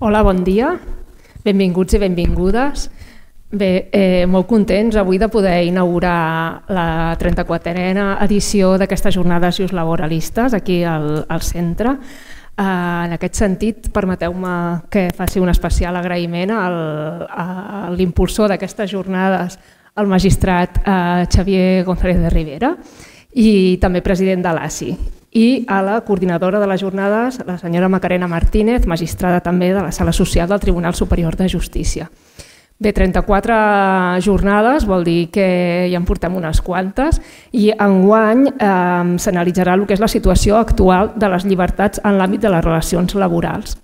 Hola, bon dia. Benvinguts i benvingudes. Bé, eh, molt contents avui de poder inaugurar la 34a edició d'aquestes jornades just laboralistes aquí al, al centre. Eh, en aquest sentit, permeteu-me que faci un especial agraïment al, a l'impulsor d'aquestes jornades, el magistrat eh, Xavier González de Rivera i també president de l'ASI i a la coordinadora de les jornades, la senyora Macarena Martínez, magistrada també de la Sala Social del Tribunal Superior de Justícia. Bé, 34 jornades vol dir que ja en portem unes quantes i enguany eh, s'analitzarà el que és la situació actual de les llibertats en l'àmbit de les relacions laborals.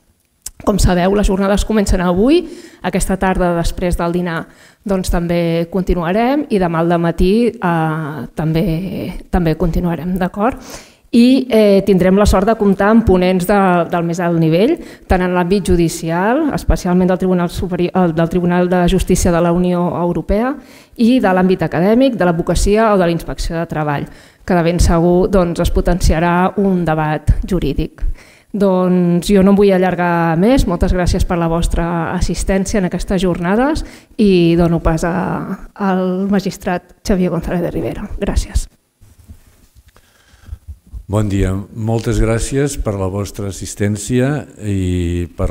Com sabeu, les jornades comencen avui, aquesta tarda després del dinar doncs també continuarem i demà al matí eh, també, també continuarem, d'acord? I eh, tindrem la sort de comptar amb ponents de, del més alt nivell, tant en l'àmbit judicial, especialment del Tribunal, Superior, eh, del Tribunal de Justícia de la Unió Europea, i de l'àmbit acadèmic, de l'advocacia o de l'inspecció de treball, que de ben segur doncs, es potenciarà un debat jurídic. Doncs jo no em vull allargar més, moltes gràcies per la vostra assistència en aquestes jornades i dono pas a, al magistrat Xavier González de Rivera. Gràcies. Bon dia, moltes gràcies per la vostra assistència i per...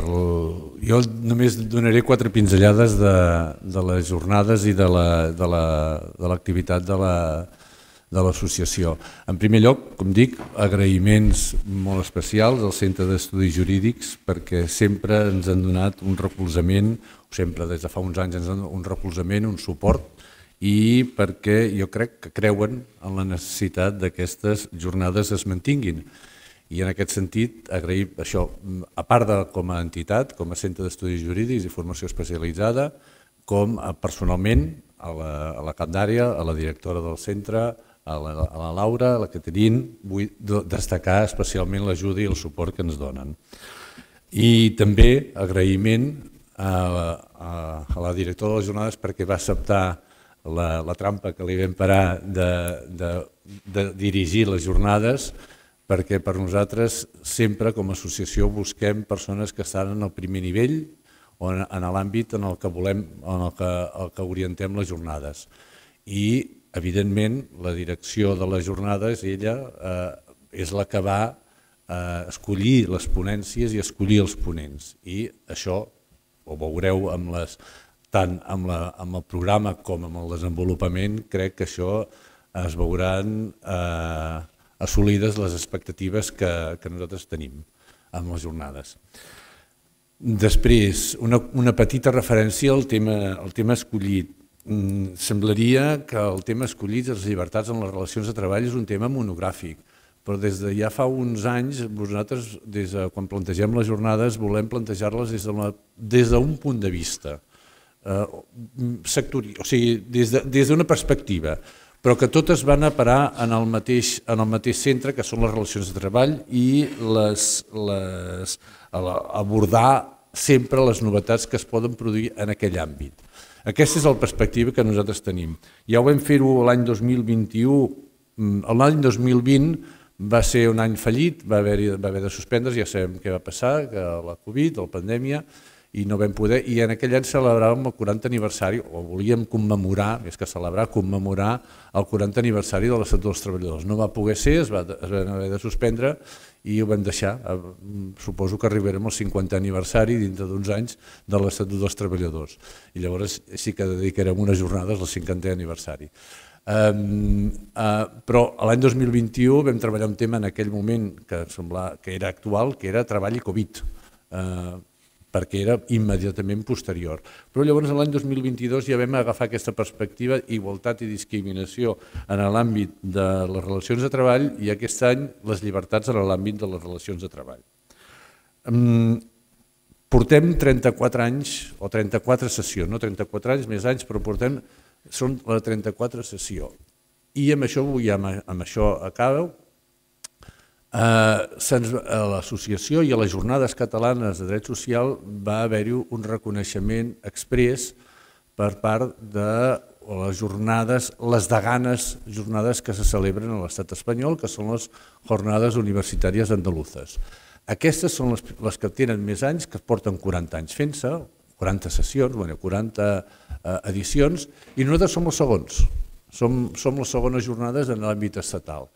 Jo només donaré quatre pinzellades de, de les jornades i de l'activitat la, de l'associació. La, de en primer lloc, com dic, agraïments molt especials al Centre d'Estudis Jurídics perquè sempre ens han donat un recolzament, sempre des de fa uns anys ens han donat un recolzament, un suport i perquè jo crec que creuen en la necessitat d'aquestes jornades es mantinguin. I en aquest sentit, agrair això, a part de com a entitat, com a centre d'estudis jurídics i formació especialitzada, com a personalment a la, a la Candària, a la directora del centre, a la, a la Laura, a la Caterín, vull destacar especialment l'ajuda i el suport que ens donen. I també agraïment a, a, a la directora de les jornades perquè va acceptar la, la trampa que li vam parar de, de, de dirigir les jornades perquè per nosaltres sempre com a associació busquem persones que estan en el primer nivell o en, en l'àmbit en el que volem, en el que, el que orientem les jornades. I, evidentment, la direcció de les jornades, ella eh, és la que va eh, escollir les ponències i escollir els ponents. I això ho veureu amb les, tant amb, la, amb el programa com amb el desenvolupament, crec que això es veuran eh, assolides les expectatives que, que nosaltres tenim amb les jornades. Després, una, una petita referència al tema, al tema escollit. Mm, semblaria que el tema escollit, les llibertats en les relacions de treball, és un tema monogràfic, però des de ja fa uns anys, vosaltres, des de, quan plantegem les jornades, volem plantejar-les des d'un de des punt de vista eh, sectori, o sigui, des d'una de, des perspectiva, però que totes van a parar en el, mateix, en el mateix centre, que són les relacions de treball i les, les, abordar sempre les novetats que es poden produir en aquell àmbit. Aquesta és la perspectiva que nosaltres tenim. Ja ho vam fer-ho l'any 2021, mm, l'any 2020 va ser un any fallit, va haver, va haver de suspendre's, ja sabem què va passar, que la Covid, la pandèmia, i no vam poder, i en aquell any celebràvem el 40 aniversari, o volíem commemorar, més que celebrar, commemorar el 40 aniversari de l'Estatut dels Treballadors. No va poder ser, es va, es va haver de suspendre i ho vam deixar. Eh, suposo que arribarem al 50 aniversari dintre d'uns anys de l'Estatut dels Treballadors. I llavors sí que dedicarem unes jornades al 50è aniversari. Um, uh, però l'any 2021 vam treballar un tema en aquell moment que, sembla, que era actual, que era treball i Covid. Uh, perquè era immediatament posterior. Però llavors l'any 2022 ja vam agafar aquesta perspectiva igualtat i discriminació en l'àmbit de les relacions de treball i aquest any les llibertats en l'àmbit de les relacions de treball. Portem 34 anys, o 34 sessions, no 34 anys, més anys, però portem, són la 34 sessió. I amb això, vull, amb, amb això acabo, a l'associació i a les jornades catalanes de dret social va haver-hi un reconeixement express per part de les jornades, les daganes jornades que se celebren a l'estat espanyol, que són les jornades universitàries andaluzes. Aquestes són les, les que tenen més anys, que porten 40 anys fent-se, 40 sessions, bueno, 40 eh, edicions, i nosaltres som els segons. Som, som les segones jornades en l'àmbit estatal.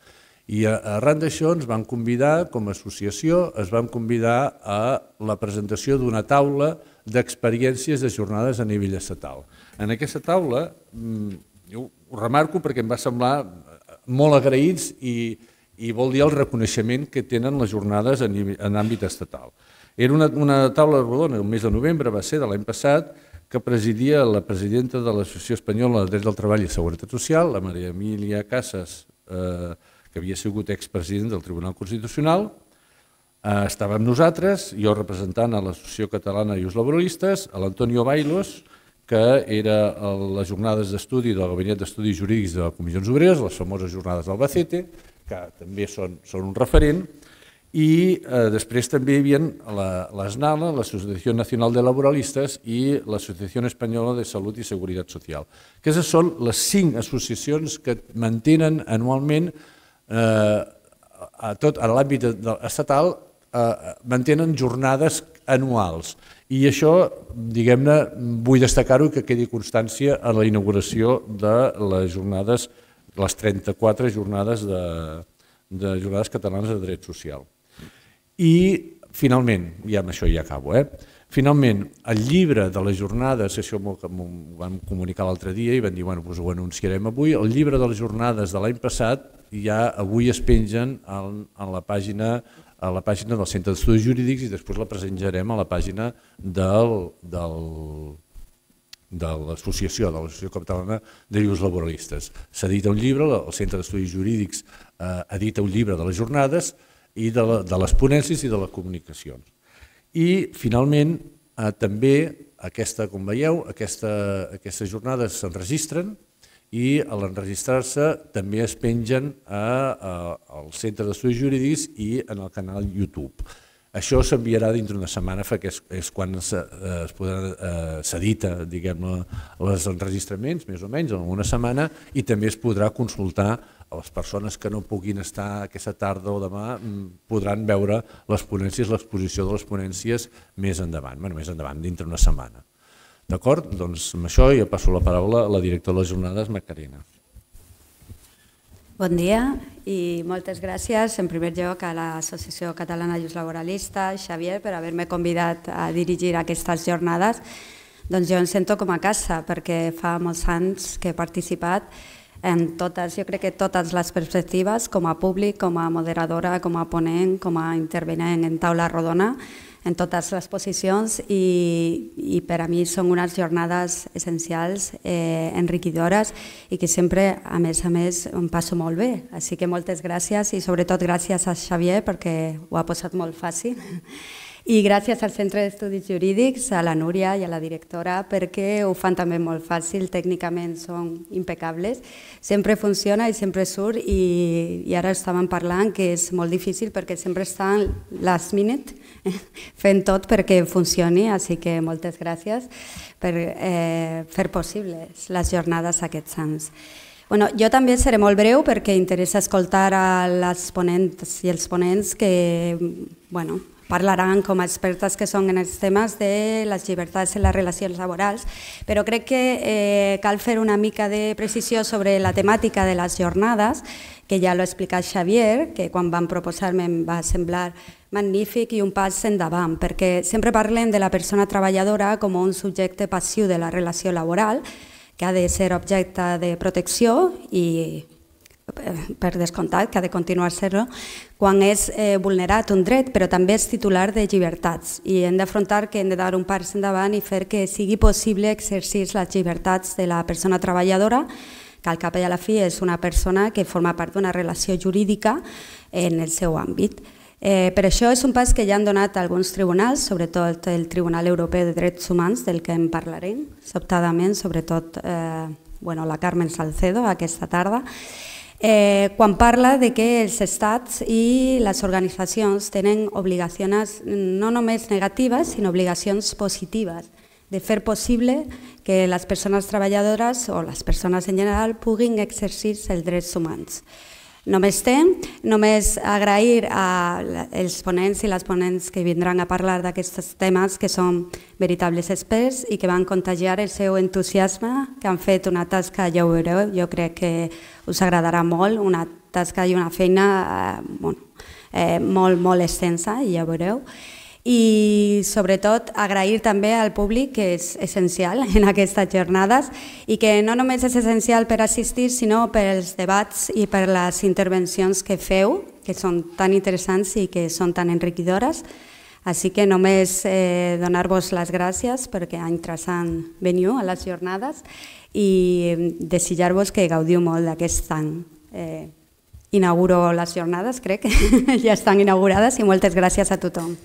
I arran d'això ens van convidar, com a associació, es van convidar a la presentació d'una taula d'experiències de jornades a nivell estatal. En aquesta taula, mm, jo ho remarco perquè em va semblar molt agraïts i, i vol dir el reconeixement que tenen les jornades en, en àmbit estatal. Era una, una taula rodona, el mes de novembre va ser de l'any passat, que presidia la presidenta de l'Associació Espanyola de Drets del Treball i Seguretat Social, la Maria Emília Casas, eh, que havia sigut expresident del Tribunal Constitucional, eh, estàvem nosaltres, jo representant a l'Associació Catalana i Laboralistes, l'Antonio Bailos, que era les jornades d'estudi del Gabinet d'Estudis Jurídics de Comissions Obreres, les famoses jornades d'Albacete, que també són, són un referent, i eh, després també hi havia l'ASNALA, l'Associació Nacional de Laboralistes i l'Associació Espanyola de Salut i Seguretat Social. Aquestes són les cinc associacions que mantenen anualment eh, a tot a l'àmbit estatal eh, mantenen jornades anuals i això, diguem-ne, vull destacar-ho que quedi constància a la inauguració de les jornades les 34 jornades de, de jornades catalanes de dret social. I, finalment, ja amb això ja acabo, eh? Finalment, el llibre de les jornades, això m'ho vam comunicar l'altre dia i van dir, bueno, doncs ho anunciarem avui, el llibre de les jornades de l'any passat ja avui es pengen en, la pàgina a la pàgina del Centre d'Estudis Jurídics i després la presentarem a la pàgina del, del, de l'associació, de l'Associació Catalana de Llibres Laboralistes. S'edita un llibre, el Centre d'Estudis Jurídics eh, edita un llibre de les jornades i de, la, de les ponències i de les comunicacions. I, finalment, eh, també, aquesta, com veieu, aquesta, aquestes jornades s'enregistren i a l'enregistrar-se també es pengen a, a, al Centre d'Estudis Jurídics i en el canal YouTube. Això s'enviarà dintre una setmana, que és, és quan eh, s'edita eh, diguem enregistraments, més o menys, en una setmana, i també es podrà consultar les persones que no puguin estar aquesta tarda o demà, mm, podran veure les ponències, l'exposició de les ponències més endavant, bueno, més endavant, dintre una setmana. D'acord? Doncs amb això ja passo la paraula a la directora de les jornades, Macarena. Bon dia i moltes gràcies en primer lloc a l'Associació Catalana Just Laboralista, Xavier, per haver-me convidat a dirigir aquestes jornades. Doncs jo em sento com a casa perquè fa molts anys que he participat en totes, jo crec que totes les perspectives, com a públic, com a moderadora, com a ponent, com a intervenent en taula rodona, en totes les posicions i, i per a mi són unes jornades essencials, eh, enriquidores i que sempre, a més a més, em passo molt bé. Així que moltes gràcies i sobretot gràcies a Xavier perquè ho ha posat molt fàcil. I gràcies al Centre d'Estudis Jurídics, a la Núria i a la directora, perquè ho fan també molt fàcil, tècnicament són impecables, sempre funciona i sempre surt i, i ara estàvem parlant que és molt difícil perquè sempre estan last minute fent tot perquè funcioni, així que moltes gràcies per eh, fer possibles les jornades aquests anys. Bueno, jo també seré molt breu perquè interessa escoltar a les ponents i els ponents que bueno, parlaran com a expertes que són en els temes de les llibertats en les relacions laborals, però crec que eh, cal fer una mica de precisió sobre la temàtica de les jornades, que ja l'ha explicat Xavier, que quan van proposar-me em va semblar magnífic i un pas endavant, perquè sempre parlem de la persona treballadora com un subjecte passiu de la relació laboral, que ha de ser objecte de protecció i per descomptat, que ha de continuar ser-ho, quan és eh, vulnerat un dret, però també és titular de llibertats. I hem d'afrontar que hem de dar un pas endavant i fer que sigui possible exercir les llibertats de la persona treballadora, que al cap i a la fi és una persona que forma part d'una relació jurídica en el seu àmbit. Eh, per això és un pas que ja han donat alguns tribunals, sobretot el Tribunal Europeu de Drets Humans, del que en parlarem sobtadament, sobretot eh, bueno, la Carmen Salcedo aquesta tarda, eh, quan parla de que els estats i les organitzacions tenen obligacions no només negatives, sinó obligacions positives de fer possible que les persones treballadores o les persones en general puguin exercir els drets humans. Només té. Només agrair als ponents i les ponents que vindran a parlar d'aquests temes que són veritables experts i que van contagiar el seu entusiasme, que han fet una tasca, ja ho veureu, jo crec que us agradarà molt, una tasca i una feina eh, eh, molt, molt extensa, ja ho veureu i sobretot agrair també al públic que és essencial en aquestes jornades i que no només és essencial per assistir sinó pels debats i per les intervencions que feu que són tan interessants i que són tan enriquidores així que només eh, donar-vos les gràcies perquè any traçant veniu a les jornades i desitjar-vos que gaudiu molt d'aquest any. Eh, inauguro les jornades, crec ja estan inaugurades i moltes gràcies a tothom.